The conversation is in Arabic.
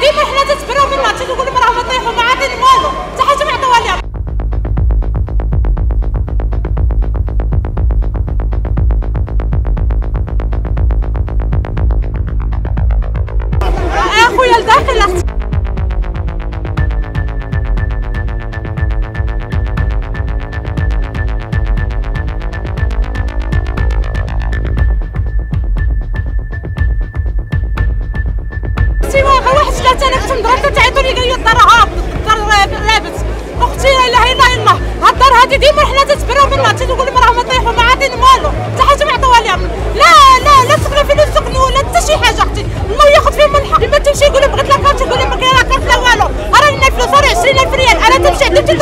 حنا تتبروا منا تقول لهم راهم يطيحوا ما عاطين والو حتى حاجة سيوا غير واحد 3000 تنضرب تعيطوا لي قال لي الدار هابط الدار لابس. أختي لا إله إلا الله. هاد الدار هادي ديما حنا تتبروا منها تقول لهم راهم يطيحوا ما عاطين والو. حتى حاجة ما عطوها لهم لا لا لا سكنوا فين يسكنوا ولا حتى شي حاجة أختي. الله ياخذ فيهم الحق لما تمشي يقول لهم بغيت لا كارت يقول لهم ما كاين لا كارت لا والو. راه لنا الفلوس راه 20000 ريال. أنا تمشي فيا